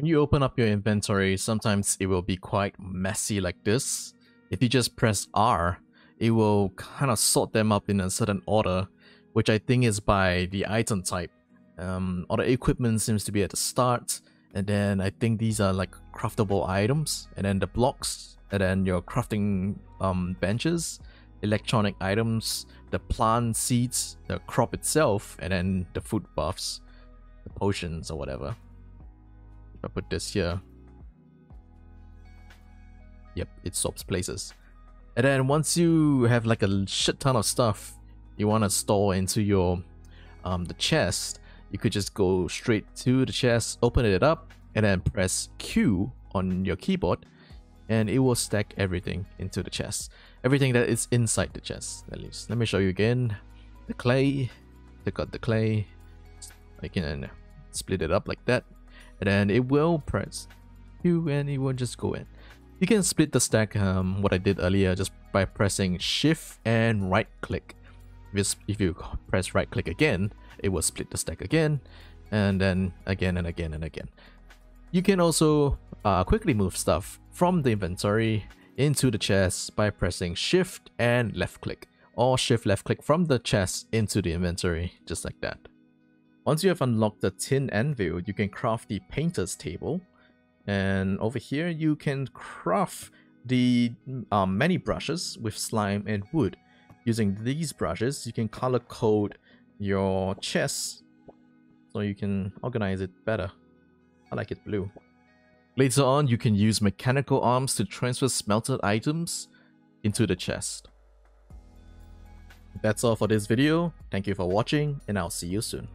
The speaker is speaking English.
When you open up your inventory, sometimes it will be quite messy like this. If you just press R, it will kind of sort them up in a certain order, which I think is by the item type. Um, all the equipment seems to be at the start, and then I think these are like craftable items, and then the blocks, and then your crafting um, benches, electronic items, the plant seeds, the crop itself, and then the food buffs, the potions or whatever. I put this here, yep, it swaps places. And then once you have like a shit ton of stuff you want to store into your um, the chest, you could just go straight to the chest, open it up, and then press Q on your keyboard, and it will stack everything into the chest. Everything that is inside the chest, at least. Let me show you again. The clay, take out the clay, I can split it up like that, and then it will press Q and it will just go in. You can split the stack, um, what I did earlier, just by pressing Shift and right click. If you press right click again, it will split the stack again, and then again and again and again. You can also uh, quickly move stuff from the inventory into the chest by pressing shift and left click, or shift left click from the chest into the inventory, just like that. Once you have unlocked the tin anvil, you can craft the painter's table, and over here, you can craft the um, many brushes with slime and wood. Using these brushes, you can color code your chest so you can organize it better. I like it blue. Later on, you can use mechanical arms to transfer smelted items into the chest. That's all for this video. Thank you for watching and I'll see you soon.